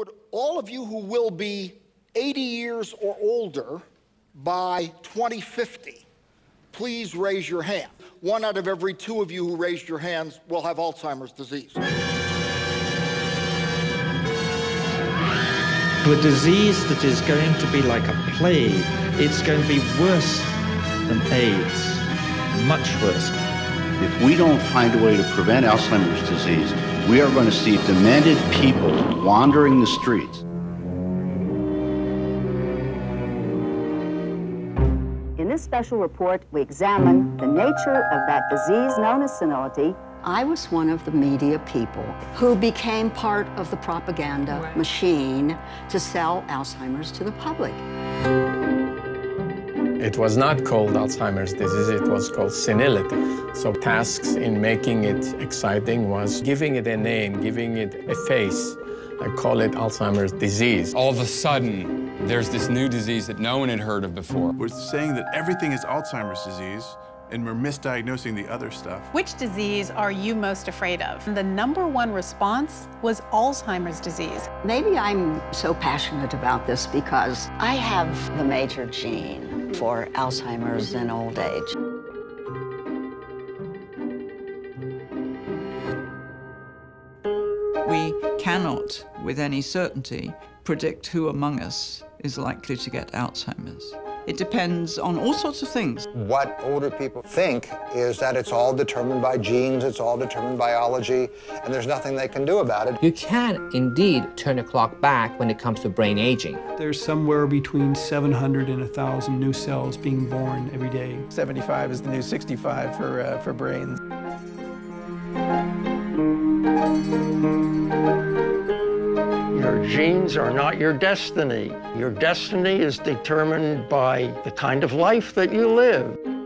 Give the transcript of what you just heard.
Would all of you who will be 80 years or older by 2050 please raise your hand? One out of every two of you who raised your hands will have Alzheimer's disease. To a disease that is going to be like a plague, it's going to be worse than AIDS, much worse. If we don't find a way to prevent Alzheimer's disease, we are going to see demented people wandering the streets. In this special report, we examine the nature of that disease known as senility. I was one of the media people who became part of the propaganda right. machine to sell Alzheimer's to the public. It was not called Alzheimer's disease, it was called senility. So tasks in making it exciting was giving it a name, giving it a face. I call it Alzheimer's disease. All of a sudden, there's this new disease that no one had heard of before. We're saying that everything is Alzheimer's disease, and we're misdiagnosing the other stuff. Which disease are you most afraid of? The number one response was Alzheimer's disease. Maybe I'm so passionate about this because I have the major gene for Alzheimer's in old age. We cannot, with any certainty, predict who among us is likely to get Alzheimer's. It depends on all sorts of things. What older people think is that it's all determined by genes, it's all determined by biology, and there's nothing they can do about it. You can indeed turn the clock back when it comes to brain aging. There's somewhere between 700 and 1,000 new cells being born every day. 75 is the new 65 for, uh, for brains. Genes are not your destiny. Your destiny is determined by the kind of life that you live.